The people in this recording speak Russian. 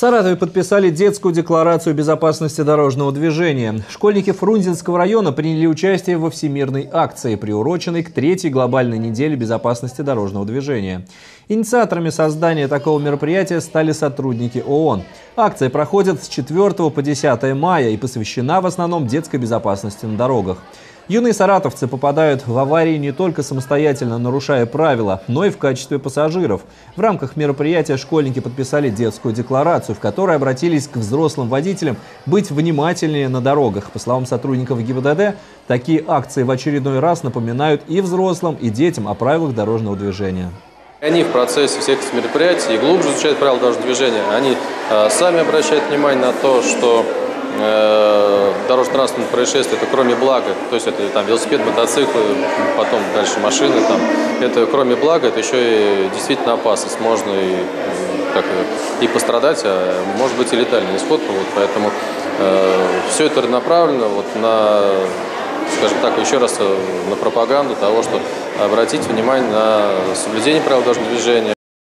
Саратове подписали детскую декларацию безопасности дорожного движения. Школьники Фрунзенского района приняли участие во всемирной акции, приуроченной к третьей глобальной неделе безопасности дорожного движения. Инициаторами создания такого мероприятия стали сотрудники ООН. Акция проходит с 4 по 10 мая и посвящена в основном детской безопасности на дорогах. Юные саратовцы попадают в аварии не только самостоятельно нарушая правила, но и в качестве пассажиров. В рамках мероприятия школьники подписали детскую декларацию, в которой обратились к взрослым водителям быть внимательнее на дорогах. По словам сотрудников ГИБДД, такие акции в очередной раз напоминают и взрослым, и детям о правилах дорожного движения. Они в процессе всех этих мероприятий глубже изучают правила дорожного движения. Они э, сами обращают внимание на то, что э, дорожно-транспортное происшествие, это кроме блага, то есть это там велосипед, мотоциклы, потом дальше машины, там, это кроме блага, это еще и действительно опасность, можно и, как, и пострадать, а может быть и летальный исход, вот, поэтому э, все это направлено вот на, скажем так, еще раз на пропаганду того, что обратить внимание на соблюдение правил дорожного движения.